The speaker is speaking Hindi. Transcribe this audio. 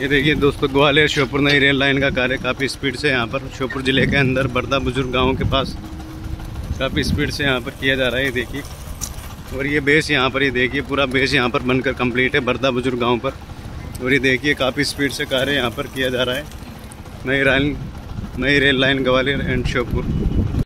ये देखिए दोस्तों, ग्वालियर श्योपुर नई रेल लाइन का कार्य काफ़ी स्पीड से यहाँ पर श्योपुर ज़िले के अंदर बर्दा बुज़ुर्ग गाँव के पास काफ़ी स्पीड से यहाँ पर किया जा रहा है, ये देखिए। और ये बेस यहाँ पर, ये देखिए, पूरा बेस यहाँ पर बनकर कंप्लीट है बर्दा बुज़ुर्ग गाँव पर। और ये देखिए, काफ़ी स्पीड से कार्य यहाँ पर किया जा रहा है। नई लाइन नई rail line Gwalior and Sheopur.